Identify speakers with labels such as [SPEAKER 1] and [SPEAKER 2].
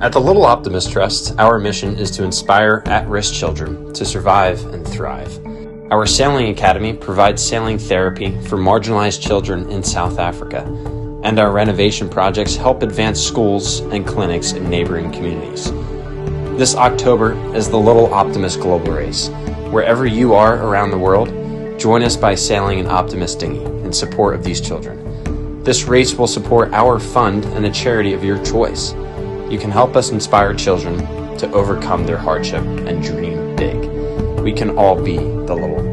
[SPEAKER 1] At the Little Optimist Trust, our mission is to inspire at risk children to survive and thrive. Our Sailing Academy provides sailing therapy for marginalized children in South Africa, and our renovation projects help advance schools and clinics in neighboring communities. This October is the Little Optimist Global Race. Wherever you are around the world, join us by sailing an Optimist dinghy in support of these children. This race will support our fund and a charity of your choice. You can help us inspire children to overcome their hardship and dream big. We can all be the little.